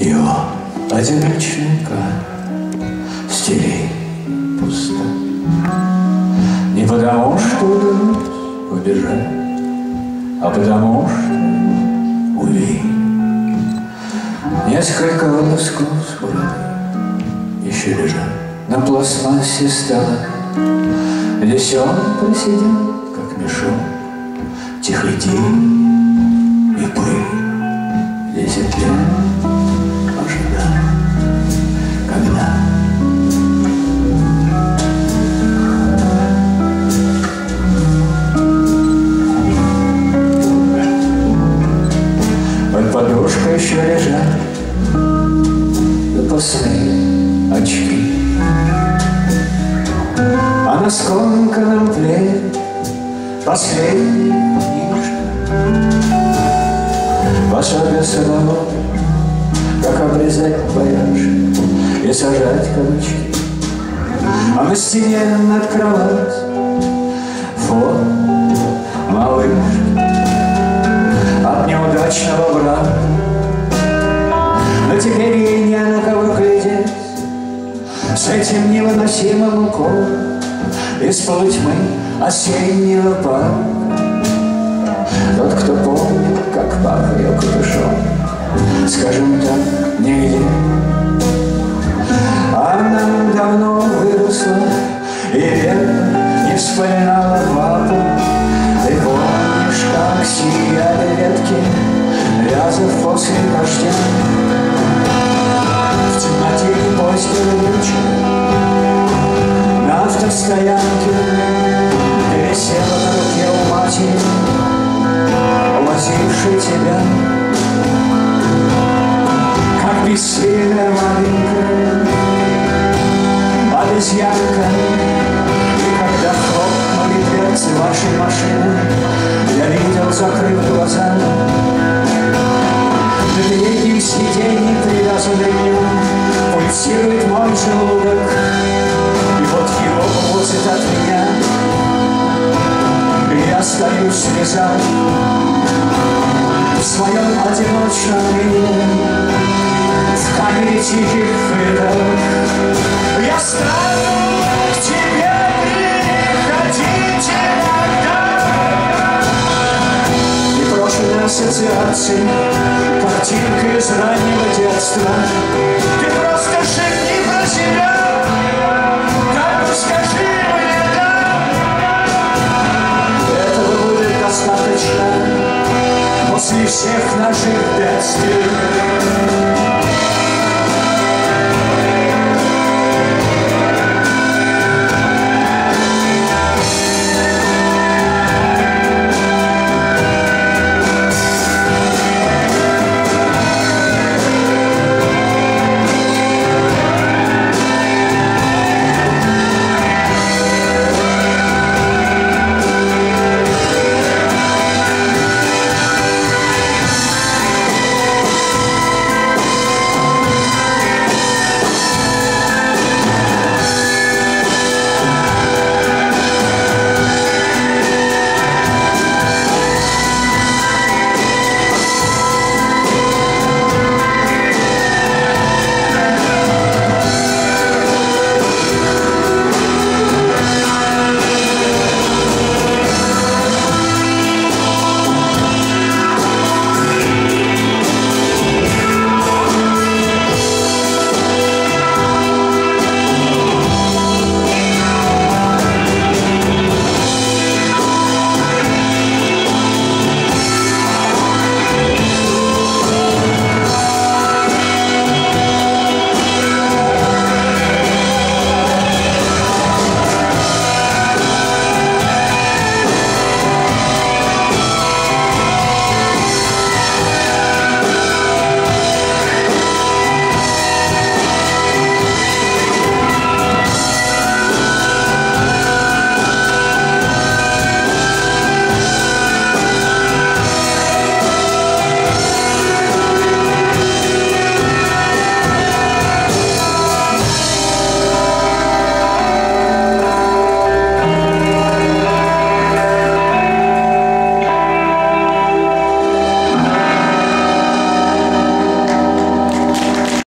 Его одиночника стелей пусто. Не потому, что удалось убежать, а потому, что увидеть Несколько волосков с бороды еще лежат на пластмассе стола. Здесь он просидел, как мешок, день и пыль. Десять лет запасные очки. А на скомканном пледе последняя книжка. Пособие самого, как обрезать баяшек и сажать кабачки. А на стене над кроватью фото малышки от неудачного брака. Но теперь этим невыносимым уколом Из полутьмы осеннего парка Тот, кто помнит, как пах ее Скажем так, нигде Она давно выросла И век не вспоминала папу Ты помнишь, как сияли ветки Рязов после дождя На автостоянке Пересела на руке у матери Возившей тебя. Как бессильная маленькая меня И я остаюсь лежать В своем одиночном мире. В камере тихих флетов Я стану к тебе приходить иногда Непрошенные ассоциации Картинка из раннего детства. Ты просто шепни всех наших бедствий